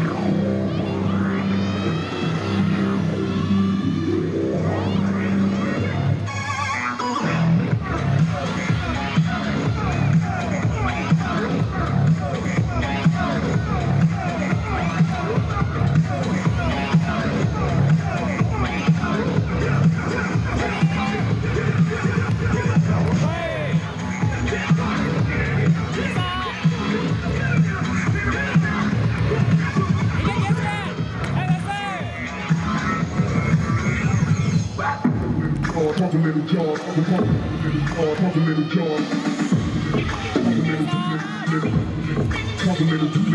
you Continental jaws, continental continental jaws, continental continental continental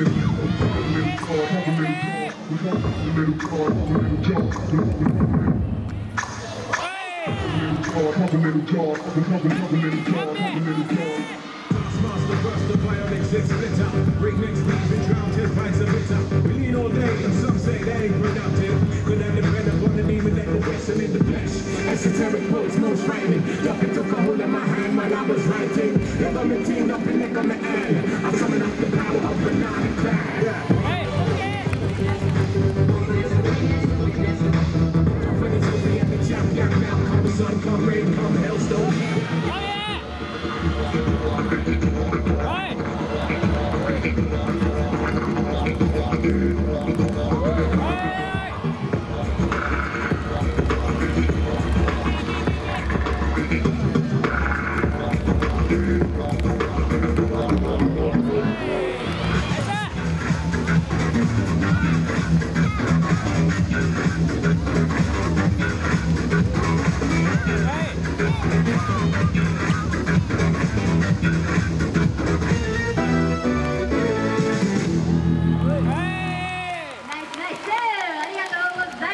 continental jaws, continental jaws, continental jaws. Monster buster, bionic six splitter. Break next leave and drown ten pints of bitter. We lean all day and some say that ain't productive. Could have him in the flesh. Esoteric quotes, most rhyming. Ducking took a hold of my hand while I was writing. Got me teamed up and neck on the hand. I'm coming up the power of the nine. Yeah. When it's over at the Hey!